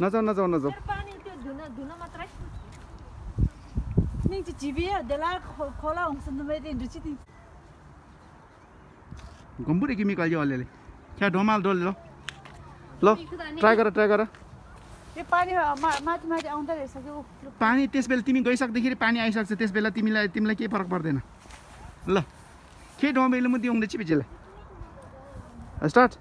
नजाऊ नजाऊ नजाऊ। गम्बुरे किमी कहिले अलिअलि। क्या ढोमाल डोले ल। ल ट्राई गर ट्राई गर। पानी त्यस बेला तिमी गइसक्दाखेरि पानी आइसक्छ। त्यस बेला तिमीलाई तिमीलाई केही फरक पर्दैन। ल के ढोमेल म दिउँदै छिपिचेलाई स्टार्ट।